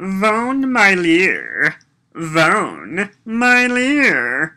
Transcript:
Vone my lear, vone my lear